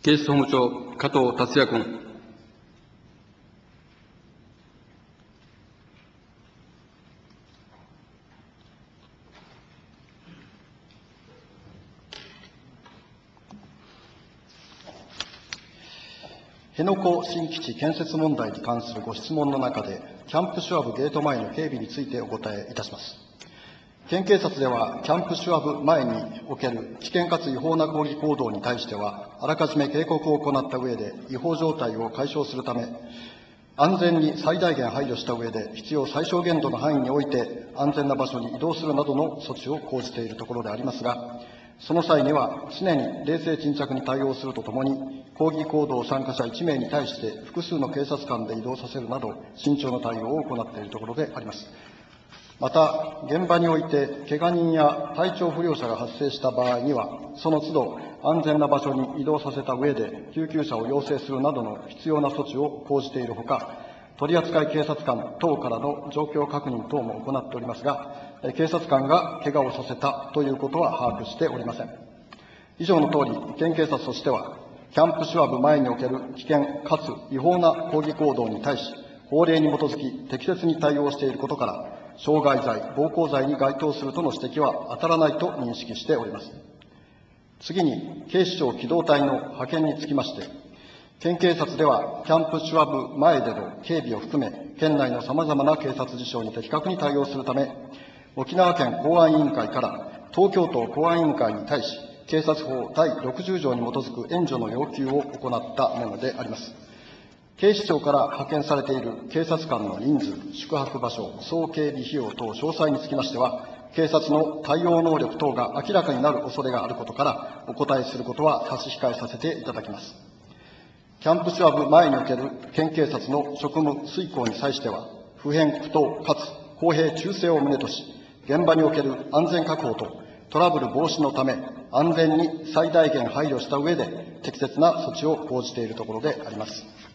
警視総務長、加藤達也君。辺野古新基地建設問題に関するご質問の中で、キャンプシュワブゲート前の警備についてお答えいたします。県警察では、キャンプシュワブ前における危険かつ違法な抗議行動に対しては、あらかじめ警告を行った上で、違法状態を解消す。るため、安全に最大限配慮した上で、必要最小限度の範囲において、安全な場所に移動す。るなどの措置を講じているところであります。が、その際には、常に冷静沈着に対応す。るとともに、抗議行動参加者1名に対して、複数の警察官で移動させるなど、慎重な対応を行っているところであります。また、現場において、怪我人や体調不良者が発生した場合には、その都度、安全な場所に移動させた上で、救急車を要請するなどの必要な措置を講じているほか、取扱警察官等からの状況確認等も行っておりますが、警察官が怪我をさせたということは把握しておりません。以上の通り、県警察としては、キャンプシュワブ前における危険かつ違法な抗議行動に対し、法令に基づき適切に対応していることから、傷害罪、暴行罪に該当するとの指摘は当たらないと認識しております。次に、警視庁機動隊の派遣につきまして、県警察では、キャンプシュワブ前での警備を含め、県内の様々な警察事象に的確に対応するため、沖縄県公安委員会から東京都公安委員会に対し、警察法第60条に基づく援助の要求を行ったものであります。警視庁から派遣されている警察官の人数、宿泊場所、総警備費用等詳細につきましては、警察の対応能力等が明らかになる恐れがあることから、お答えすることは差し控えさせていただきます。キャンプシュワブ前における県警察の職務遂行に際しては、不偏不当かつ公平忠誠を旨とし、現場における安全確保とトラブル防止のため、安全に最大限配慮した上で、適切な措置を講じているところであります。